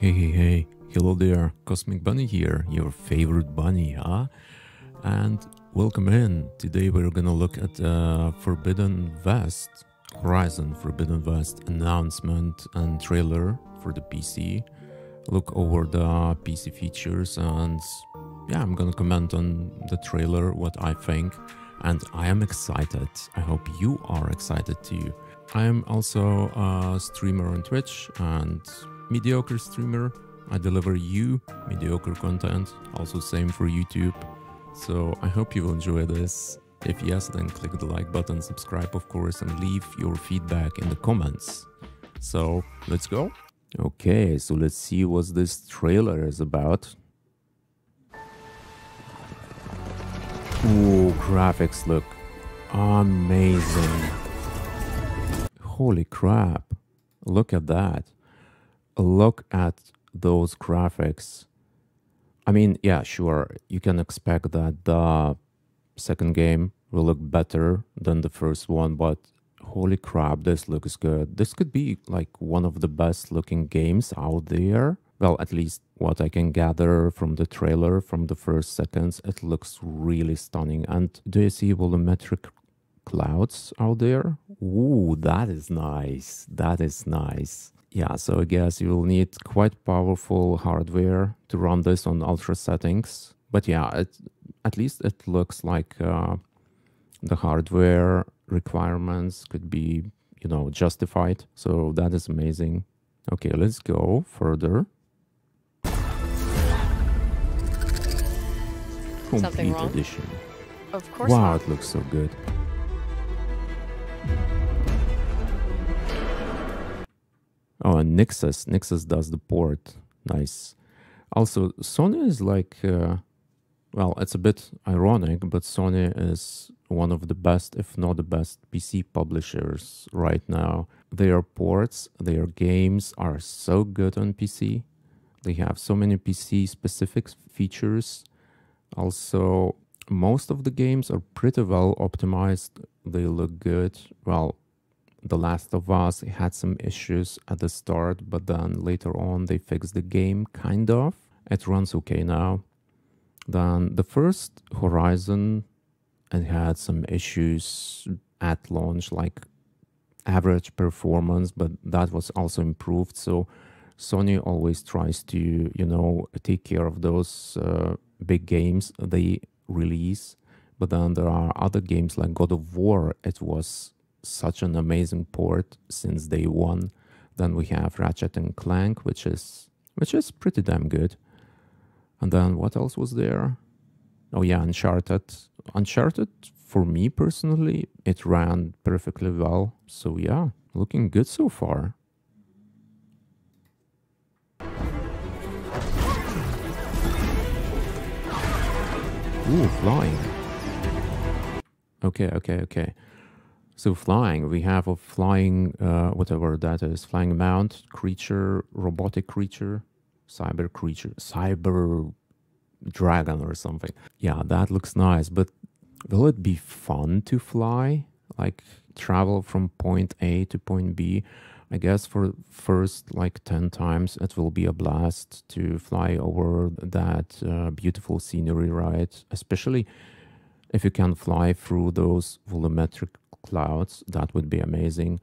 Hey, hey, hey, hello there, Kosmik Bunny here, your favorite bunny, huh? And welcome in. Today we're gonna look at uh, Forbidden West, Horizon Forbidden West announcement and trailer for the PC. Look over the PC features and yeah, I'm gonna comment on the trailer, what I think, and I am excited. I hope you are excited too. I am also a streamer on Twitch and mediocre streamer. I deliver you mediocre content, also same for YouTube. So I hope you will enjoy this. If yes, then click the like button, subscribe of course, and leave your feedback in the comments. So let's go. Okay, so let's see what this trailer is about. Ooh, graphics look amazing. Holy crap. Look at that look at those graphics, I mean, yeah, sure, you can expect that the second game will look better than the first one, but holy crap, this looks good. This could be like one of the best looking games out there. Well, at least what I can gather from the trailer, from the first seconds, it looks really stunning. And do you see volumetric clouds out there? Ooh, that is nice. That is nice yeah, so I guess you will need quite powerful hardware to run this on ultra settings. But yeah, it, at least it looks like uh, the hardware requirements could be, you know, justified. So that is amazing. Okay, let's go further. Something wrong? edition. Of course Wow, not. it looks so good. Oh, and Nixxes. Nixxes does the port. Nice. Also, Sony is like, uh, well, it's a bit ironic, but Sony is one of the best, if not the best, PC publishers right now. Their ports, their games are so good on PC. They have so many PC specific features. Also, most of the games are pretty well optimized. They look good. Well, the Last of Us had some issues at the start, but then later on they fixed the game kind of. It runs okay now. Then the first Horizon it had some issues at launch, like average performance, but that was also improved. So Sony always tries to, you know, take care of those uh, big games they release. But then there are other games like God of War. It was such an amazing port since day one. Then we have Ratchet and Clank, which is which is pretty damn good. And then what else was there? Oh yeah, Uncharted. Uncharted for me personally, it ran perfectly well. So yeah, looking good so far. Ooh, flying. Okay, okay, okay. So flying, we have a flying, uh, whatever that is, flying mount creature, robotic creature, cyber creature, cyber dragon or something. Yeah, that looks nice, but will it be fun to fly? Like travel from point A to point B? I guess for first like 10 times it will be a blast to fly over that uh, beautiful scenery, right? Especially if you can fly through those volumetric clouds, that would be amazing.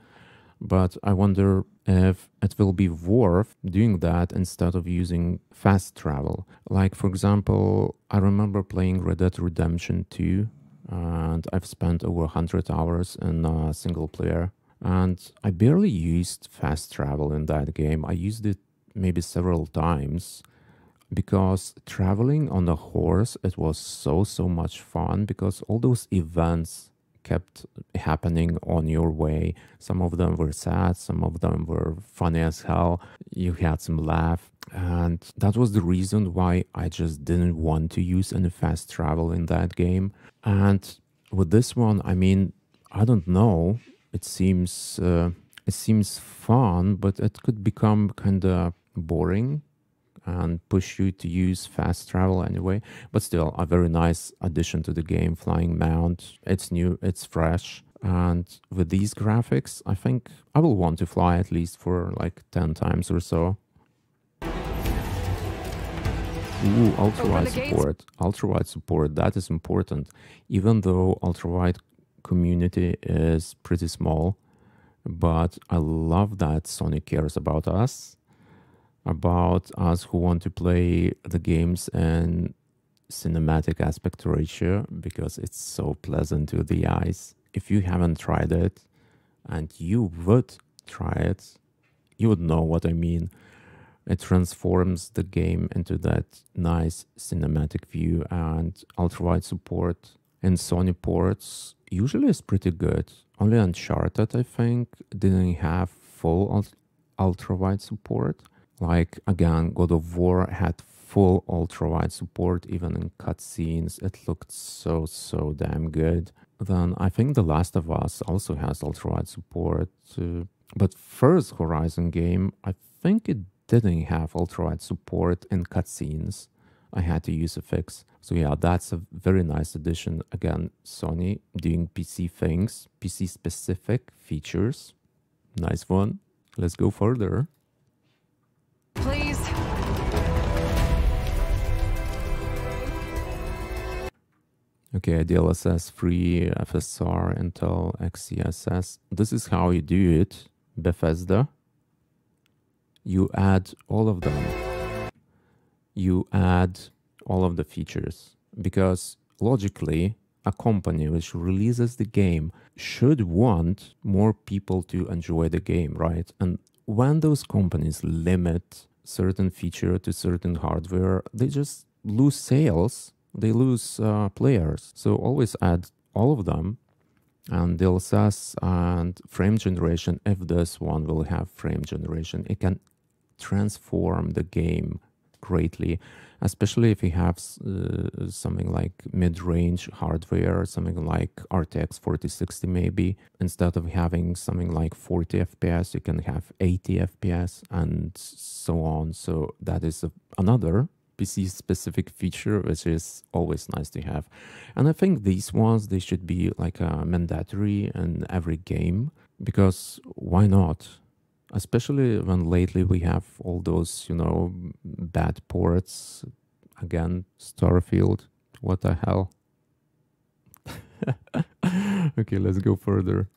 But I wonder if it will be worth doing that instead of using fast travel. Like, for example, I remember playing Red Dead Redemption 2, and I've spent over 100 hours in a single player. And I barely used fast travel in that game. I used it maybe several times because traveling on a horse it was so so much fun because all those events kept happening on your way. Some of them were sad, some of them were funny as hell. You had some laugh. And that was the reason why I just didn't want to use any fast travel in that game. And with this one, I mean, I don't know. It seems uh, it seems fun, but it could become kind of boring and push you to use fast travel anyway. But still, a very nice addition to the game. Flying Mount, it's new, it's fresh. And with these graphics, I think I will want to fly at least for like 10 times or so. Ooh, ultra-wide support. Ultra-wide support, that is important. Even though ultra-wide community is pretty small, but I love that Sony cares about us, about us who want to play the games in cinematic aspect ratio because it's so pleasant to the eyes. If you haven't tried it and you would try it, you would know what I mean. It transforms the game into that nice cinematic view and ultra-wide support in Sony ports usually is pretty good. Only Uncharted, I think, didn't have full ultra-wide support. Like, again, God of War had full ultra-wide support, even in cutscenes. It looked so, so damn good. Then I think The Last of Us also has ultra-wide support. Uh, but first Horizon game, I think it didn't have ultra-wide support in cutscenes. I had to use a fix. So yeah, that's a very nice addition. Again, Sony doing PC things, PC specific features. Nice one. Let's go further. Okay, DLSS free FSR Intel XeSS. This is how you do it. Bethesda you add all of them. You add all of the features because logically, a company which releases the game should want more people to enjoy the game, right? And when those companies limit certain feature to certain hardware, they just lose sales, they lose uh, players. So always add all of them and DLSS and frame generation if this one will have frame generation it can transform the game greatly, especially if you have uh, something like mid-range hardware, something like RTX 4060 maybe. Instead of having something like 40 FPS, you can have 80 FPS and so on. So that is a, another PC specific feature, which is always nice to have. And I think these ones, they should be like a mandatory in every game because why not? especially when lately we have all those, you know, bad ports. Again, Starfield, what the hell? okay, let's go further.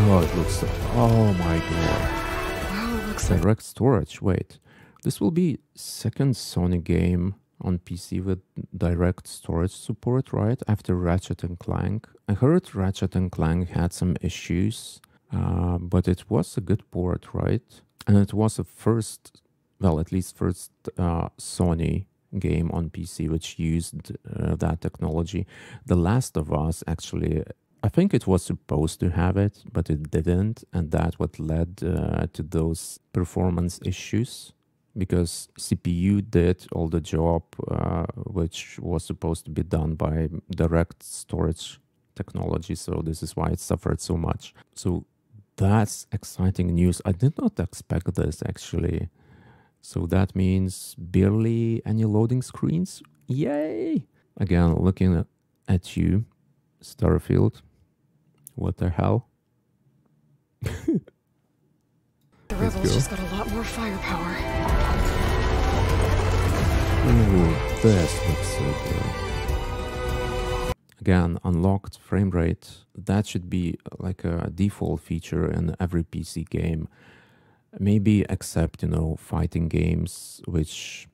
Oh, it looks. So, oh my god. Wow, Direct storage. Wait, this will be second Sony game on PC with direct storage support, right? After Ratchet and Clank. I heard Ratchet and Clank had some issues, uh, but it was a good port, right? And it was the first, well, at least first uh, Sony game on PC which used uh, that technology. The Last of Us actually I think it was supposed to have it, but it didn't, and that what led uh, to those performance issues because CPU did all the job uh, which was supposed to be done by direct storage technology. So this is why it suffered so much. So that's exciting news. I did not expect this actually. So that means barely any loading screens. Yay! Again, looking at you, Starfield. What the hell? The rebels just got a lot more firepower. Ooh, this looks so good. Again, unlocked frame rate. That should be uh, like a default feature in every PC game. Maybe except, you know, fighting games which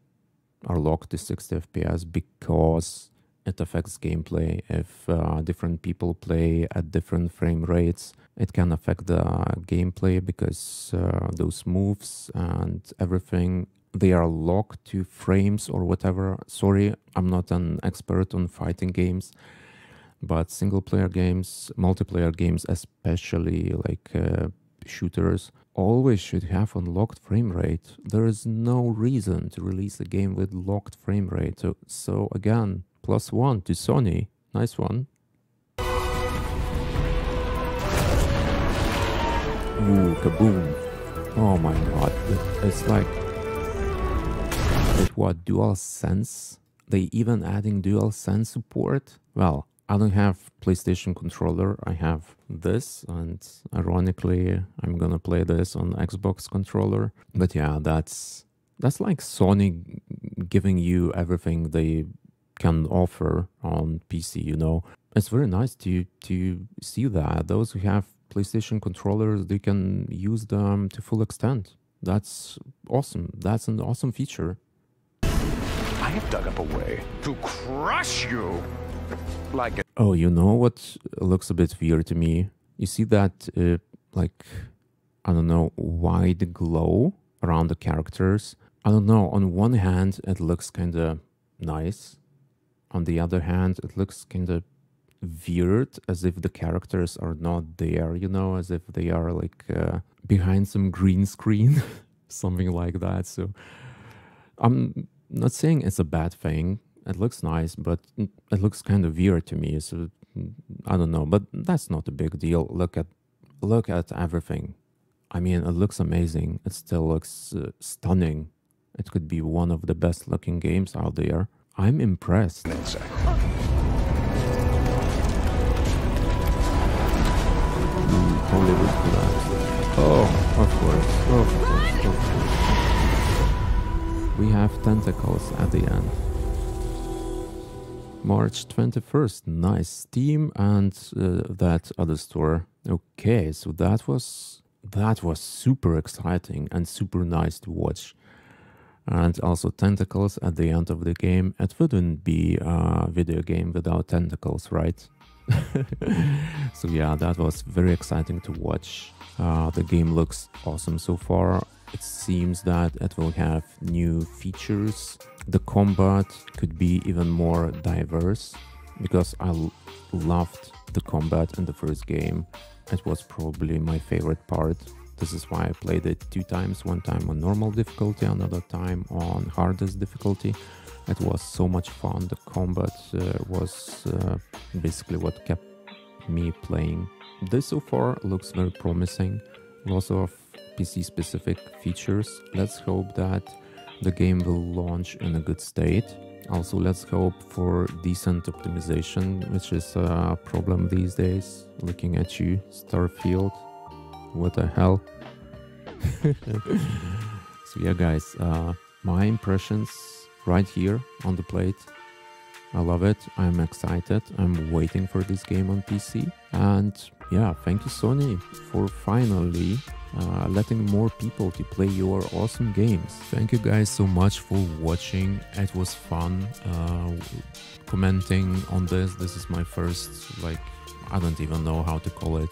are locked to 60 FPS because it affects gameplay. If uh, different people play at different frame rates, it can affect the gameplay because uh, those moves and everything they are locked to frames or whatever. Sorry, I'm not an expert on fighting games, but single player games, multiplayer games, especially like uh, shooters, always should have unlocked frame rate. There is no reason to release a game with locked frame rate. So, so again, plus one to Sony. Nice one. Ooh, kaboom. Oh my god. It's like... It what, DualSense? They even adding DualSense support? Well, I don't have PlayStation controller. I have this and ironically I'm gonna play this on Xbox controller. But yeah, that's that's like Sony giving you everything they can offer on PC, you know. It's very nice to to see that those who have PlayStation controllers, they can use them to full extent. That's awesome. That's an awesome feature. I have dug up a way to crush you like a Oh, you know what looks a bit weird to me? You see that, uh, like, I don't know, wide glow around the characters? I don't know. On one hand, it looks kind of nice. On the other hand, it looks kind of weird, as if the characters are not there, you know, as if they are like uh, behind some green screen, something like that. So I'm not saying it's a bad thing. It looks nice, but it looks kind of weird to me. So I don't know, but that's not a big deal. Look at look at everything. I mean, it looks amazing. It still looks uh, stunning. It could be one of the best looking games out there. I'm impressed. insect. Hollywood collapse. Oh, of course, of course, of course. We have tentacles at the end. March 21st, nice. Steam and uh, that other store. Okay, so that was that was super exciting and super nice to watch. And also tentacles at the end of the game. It wouldn't be a video game without tentacles, right? so yeah, that was very exciting to watch. Uh, the game looks awesome so far. It seems that it will have new features. The combat could be even more diverse because I loved the combat in the first game. It was probably my favorite part. This is why I played it two times one time on normal difficulty, another time on hardest difficulty. It was so much fun. The combat uh, was uh, basically what kept me playing. This so far looks very promising. Lots of PC specific features. Let's hope that the game will launch in a good state. Also, let's hope for decent optimization, which is a problem these days. Looking at you, Starfield. What the hell? so, yeah, guys, uh, my impressions right here on the plate. I love it. I'm excited. I'm waiting for this game on PC. And yeah, thank you, Sony, for finally uh, letting more people to play your awesome games. Thank you guys so much for watching. It was fun uh, commenting on this. This is my first like I don't even know how to call it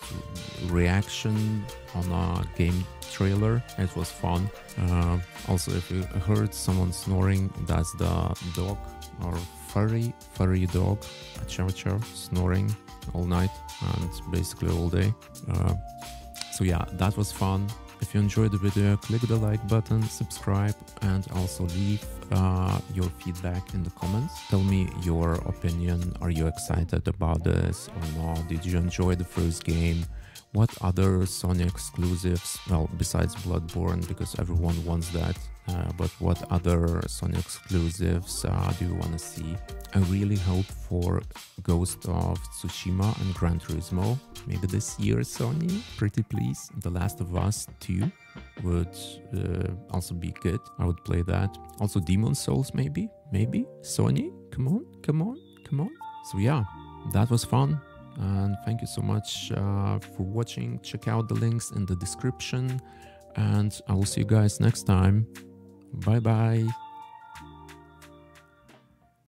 reaction on a game trailer. It was fun. Uh, also, if you heard someone snoring, that's the dog or furry furry dog, a chow, snoring all night and basically all day. Uh, so yeah, that was fun. If you enjoyed the video, click the like button, subscribe, and also leave uh, your feedback in the comments. Tell me your opinion. Are you excited about this or not? Did you enjoy the first game? What other Sony exclusives, well, besides Bloodborne, because everyone wants that, uh, but what other Sony exclusives uh, do you want to see? I really hope for Ghost of Tsushima and Gran Turismo. Maybe this year, Sony. Pretty please. The Last of Us 2 would uh, also be good. I would play that. Also, Demon Souls, maybe. Maybe. Sony, come on, come on, come on. So, yeah, that was fun. And thank you so much uh, for watching. Check out the links in the description. And I will see you guys next time. Bye bye.